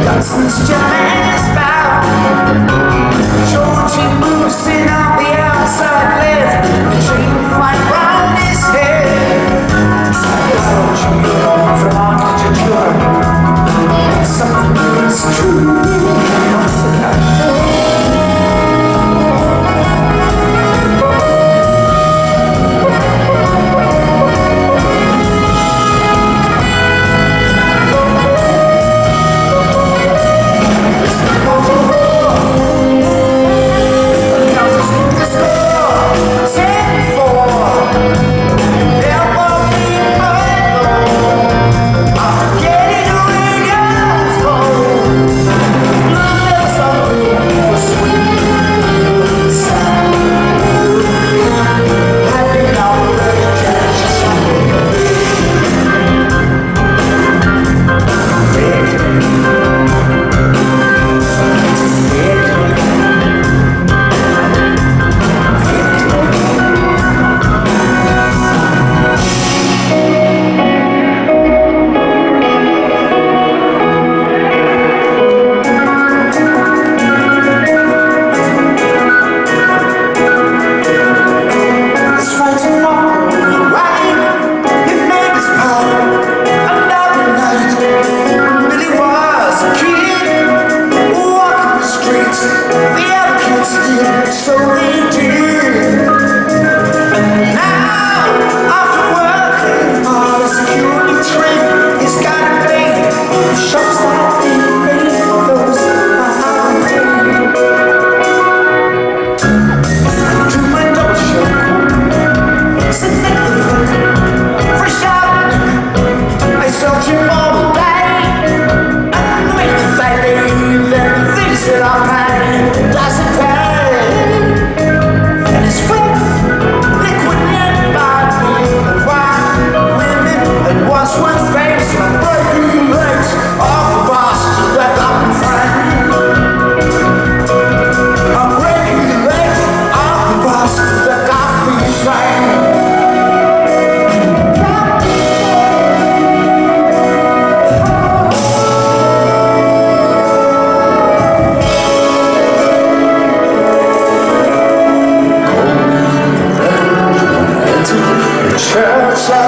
cloud There's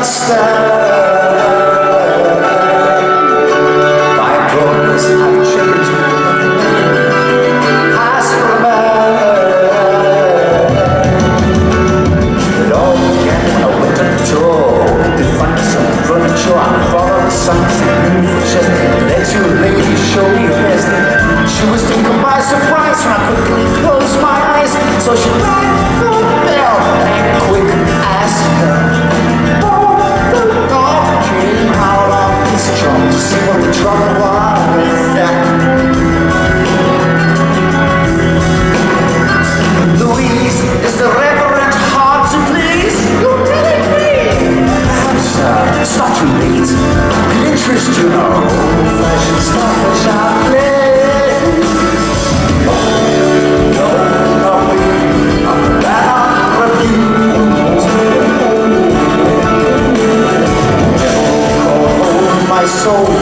inside of the